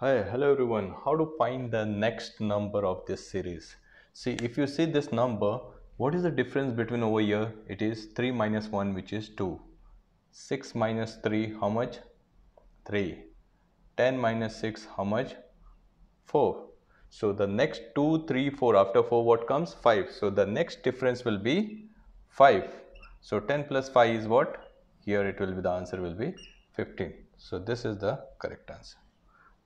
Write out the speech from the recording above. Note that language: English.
Hi, hello everyone. How to find the next number of this series? See, if you see this number, what is the difference between over here? It is 3 minus 1 which is 2. 6 minus 3 how much? 3. 10 minus 6 how much? 4. So the next 2, 3, 4 after 4 what comes? 5. So the next difference will be 5. So 10 plus 5 is what? Here it will be the answer will be 15. So this is the correct answer.